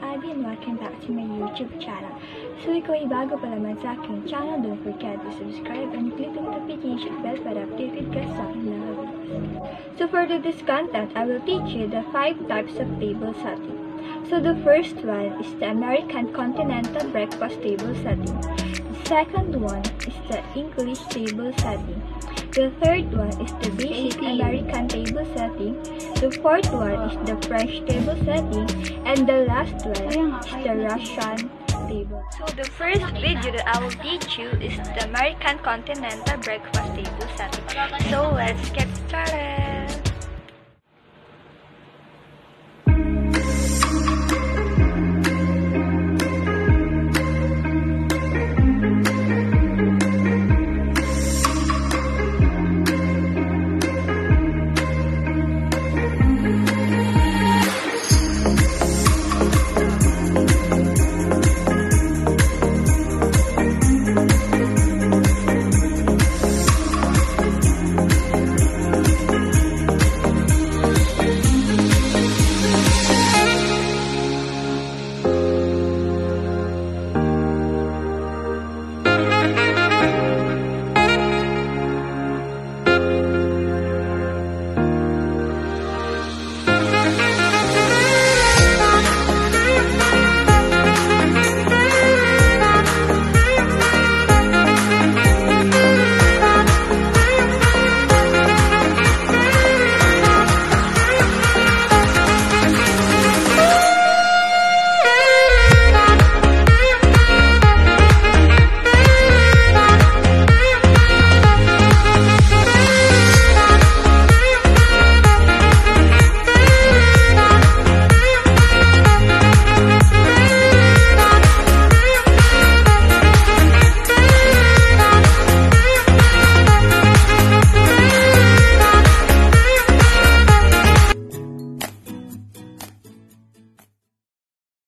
Abby and welcome back to my YouTube channel. So ikaw ay bago pa naman sa aking channel, don't forget to subscribe and click the notification bell para updated ka sa aking mga videos. So for today's content, I will teach you the 5 types of table setting. So the first one is the American Continental Breakfast Table Setting. The second one is the English Table Setting. The third one is the basic American table setting. The fourth one is the French table setting. And the last one is the Russian table. So the first video that I will teach you is the American Continental Breakfast Table setting. So let's get started!